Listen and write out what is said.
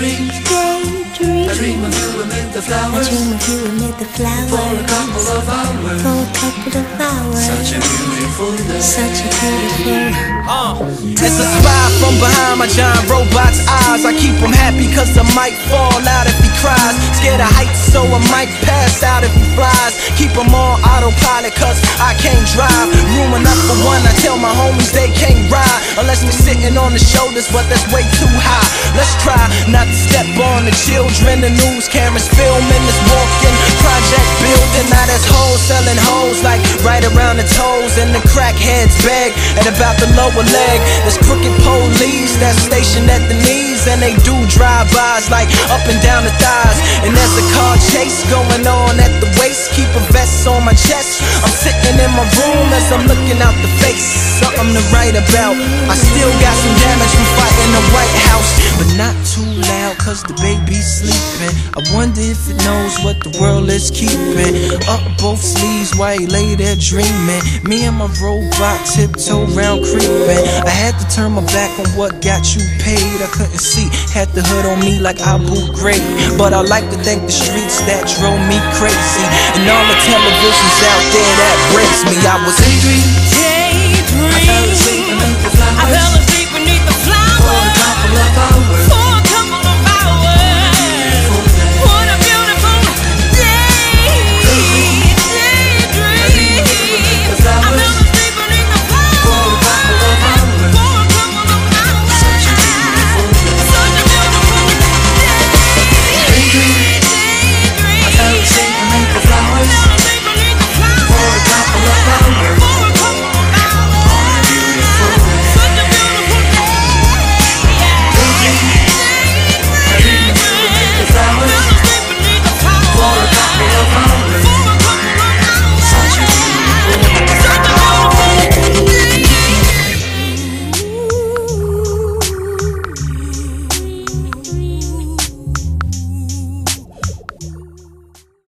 daydream. Daydream. I dream of you amid the I flowers dream of you amid the for a couple flowers of hours. for a couple of hours. Such a beautiful day. Such a beautiful. As uh, a spy from behind my giant robot's eyes, I keep him happy cause I might fall out if Scared of heights, so I might pass out if he flies. Keep him on autopilot cause I can't drive. Room enough for one, I tell my homies they can't ride. Unless we're sitting on the shoulders, but that's way too high. Let's try not to step on the children. The news cameras filming this walking project building. Now there's hoes selling hoes like right around the toes. And the crackheads beg at about the lower leg. There's crooked police that's stationed at the knees. And they do drive-bys like up and down the thighs. And there's a car chase going on at the waist. Keep a vest on my chest. I'm sitting in my room as I'm looking out the face. Something to write about. I still got some cause the baby's sleeping. I wonder if it knows what the world is keeping. Up both sleeves while he lay there dreaming. Me and my robot tiptoe round creeping. I had to turn my back on what got you paid. I couldn't see, had the hood on me like I Abu Ghraib. But I like to thank the streets that drove me crazy. And all the televisions out there that breaks me. I was yeah,